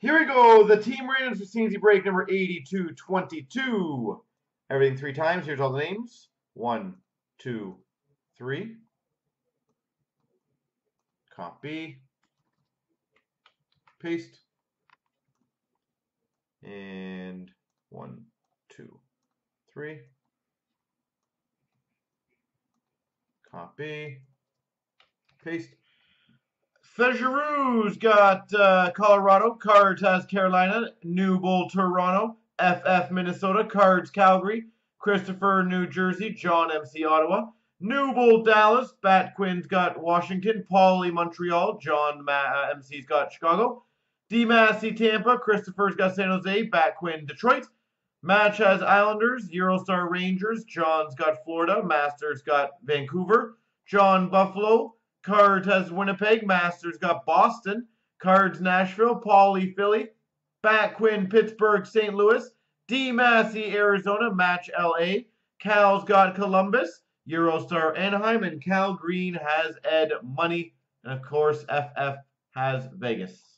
Here we go. The team randoms for CNC break number 8222. Everything three times. Here's all the names. One, two, three. Copy. Paste. And one, two, three. Copy. Paste. Fejerou's got uh, Colorado. Cards has Carolina. New Bull Toronto. FF Minnesota. Cards Calgary. Christopher New Jersey. John MC Ottawa. New Bull Dallas. Bat Quinn's got Washington. Paulie Montreal. John Ma uh, MC's got Chicago. D Massey Tampa. Christopher's got San Jose. Bat Quinn Detroit. Match has Islanders, Eurostar Rangers. John's got Florida. Masters got Vancouver. John Buffalo. Cards has Winnipeg. Masters got Boston. Cards Nashville. Paulie Philly. Bat Quinn Pittsburgh St. Louis. D Massey Arizona. Match LA. Cal's got Columbus. Eurostar Anaheim. And Cal Green has Ed Money. And of course, FF has Vegas.